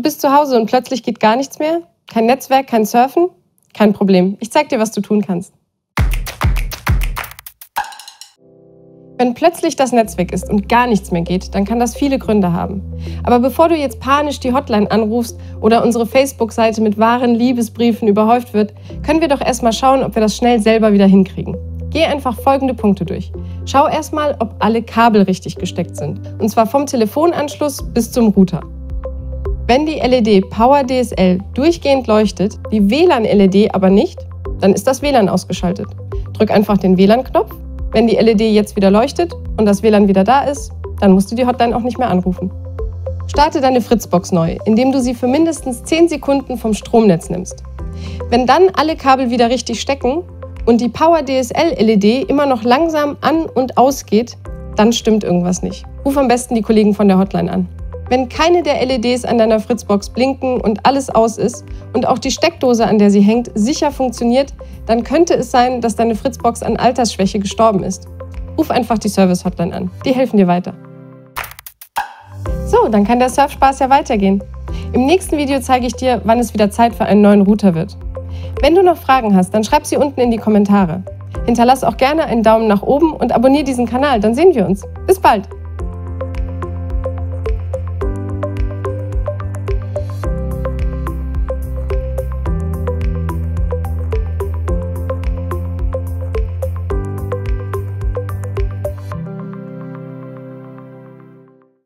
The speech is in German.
Du bist zu Hause und plötzlich geht gar nichts mehr? Kein Netzwerk, kein Surfen? Kein Problem. Ich zeig dir, was du tun kannst. Wenn plötzlich das Netz weg ist und gar nichts mehr geht, dann kann das viele Gründe haben. Aber bevor du jetzt panisch die Hotline anrufst oder unsere Facebook-Seite mit wahren Liebesbriefen überhäuft wird, können wir doch erstmal schauen, ob wir das schnell selber wieder hinkriegen. Geh einfach folgende Punkte durch. Schau erstmal, ob alle Kabel richtig gesteckt sind. Und zwar vom Telefonanschluss bis zum Router. Wenn die LED Power DSL durchgehend leuchtet, die WLAN-LED aber nicht, dann ist das WLAN ausgeschaltet. Drück einfach den WLAN-Knopf wenn die LED jetzt wieder leuchtet und das WLAN wieder da ist, dann musst du die Hotline auch nicht mehr anrufen. Starte deine Fritzbox neu, indem du sie für mindestens 10 Sekunden vom Stromnetz nimmst. Wenn dann alle Kabel wieder richtig stecken und die Power DSL LED immer noch langsam an und ausgeht, dann stimmt irgendwas nicht. Ruf am besten die Kollegen von der Hotline an. Wenn keine der LEDs an deiner Fritzbox blinken und alles aus ist und auch die Steckdose, an der sie hängt, sicher funktioniert, dann könnte es sein, dass deine Fritzbox an Altersschwäche gestorben ist. Ruf einfach die Service-Hotline an. Die helfen dir weiter. So, dann kann der Surfspaß ja weitergehen. Im nächsten Video zeige ich dir, wann es wieder Zeit für einen neuen Router wird. Wenn du noch Fragen hast, dann schreib sie unten in die Kommentare. Hinterlass auch gerne einen Daumen nach oben und abonniere diesen Kanal, dann sehen wir uns. Bis bald!